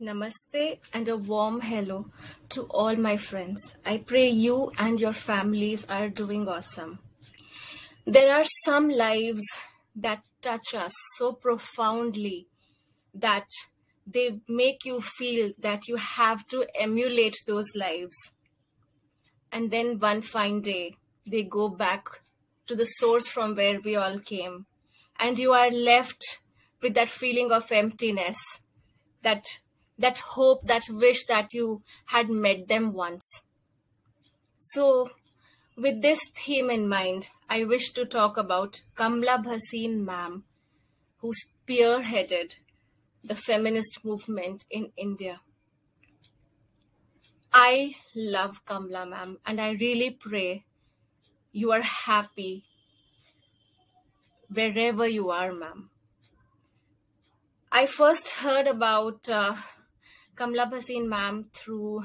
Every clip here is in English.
Namaste and a warm hello to all my friends. I pray you and your families are doing awesome. There are some lives that touch us so profoundly that they make you feel that you have to emulate those lives. And then one fine day, they go back to the source from where we all came. And you are left with that feeling of emptiness, that that hope, that wish that you had met them once. So, with this theme in mind, I wish to talk about Kamla Bhasin ma'am, who spearheaded the feminist movement in India. I love Kamla ma'am, and I really pray you are happy wherever you are, ma'am. I first heard about uh, Kamla Bhasin ma'am through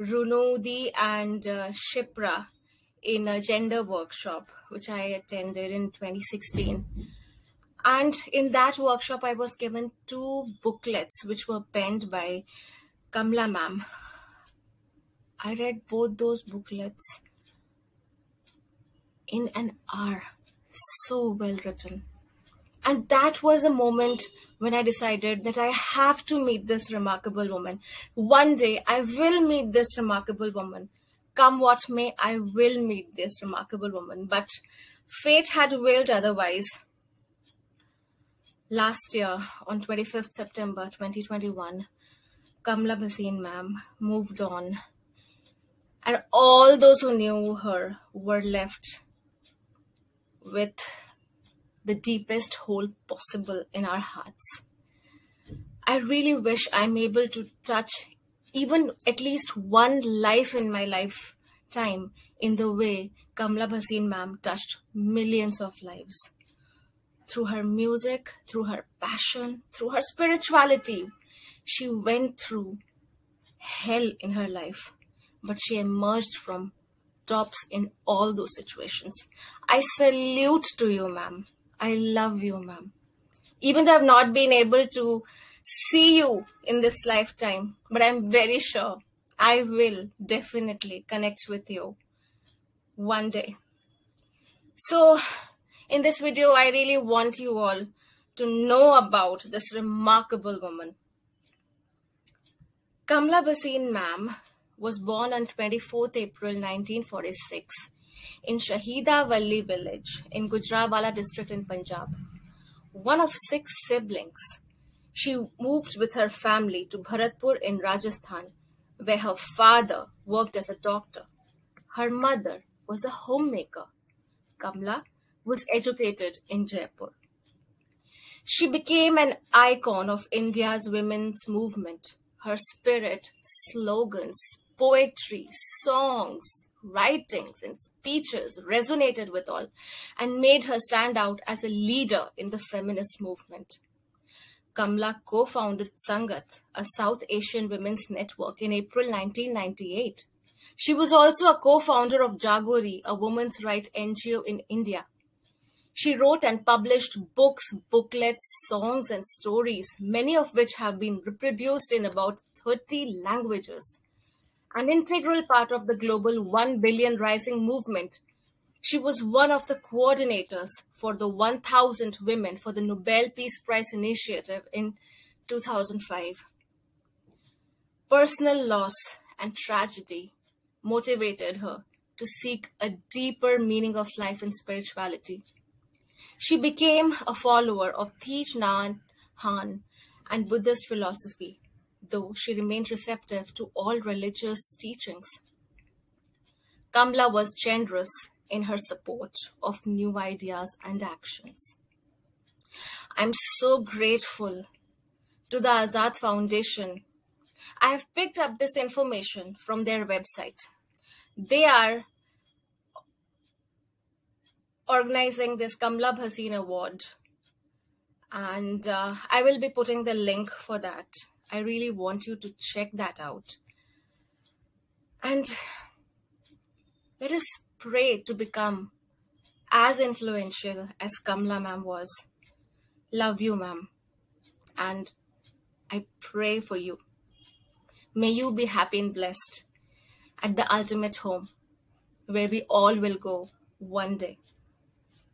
Runodi and uh, Shipra in a gender workshop, which I attended in 2016. And in that workshop, I was given two booklets which were penned by Kamla ma'am. I read both those booklets in an hour. So well written. And that was a moment when I decided that I have to meet this remarkable woman. One day I will meet this remarkable woman. Come what may, I will meet this remarkable woman. But fate had willed otherwise. Last year, on 25th September 2021, Kamla Bhasin ma'am moved on. And all those who knew her were left with the deepest hole possible in our hearts. I really wish I'm able to touch even at least one life in my lifetime in the way Kamla Bhasin ma'am touched millions of lives. Through her music, through her passion, through her spirituality, she went through hell in her life, but she emerged from tops in all those situations. I salute to you, ma'am. I love you, ma'am. Even though I've not been able to see you in this lifetime, but I'm very sure I will definitely connect with you one day. So, in this video, I really want you all to know about this remarkable woman. Kamla Bhasin, ma'am, was born on 24th April 1946 in Shahida Valli village in Gujranwala district in Punjab. One of six siblings, she moved with her family to Bharatpur in Rajasthan, where her father worked as a doctor. Her mother was a homemaker. Kamla was educated in Jaipur. She became an icon of India's women's movement. Her spirit, slogans, poetry, songs, writings and speeches resonated with all and made her stand out as a leader in the feminist movement. Kamla co-founded Sangat, a South Asian women's network in April 1998. She was also a co-founder of Jagori, a women's rights NGO in India. She wrote and published books, booklets, songs, and stories, many of which have been reproduced in about 30 languages an integral part of the global 1 billion rising movement. She was one of the coordinators for the 1000 Women for the Nobel Peace Prize Initiative in 2005. Personal loss and tragedy motivated her to seek a deeper meaning of life and spirituality. She became a follower of Thich Nhat Hanh and Buddhist philosophy though she remained receptive to all religious teachings. Kamla was generous in her support of new ideas and actions. I'm so grateful to the Azad Foundation. I have picked up this information from their website. They are organizing this Kamla Bhasin Award, and uh, I will be putting the link for that I really want you to check that out. And let us pray to become as influential as Kamla ma'am was. Love you, ma'am. And I pray for you May you be happy and blessed at the ultimate home where we all will go one day.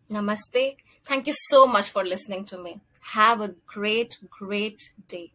Namaste. Thank you so much for listening to me. Have a great, great day.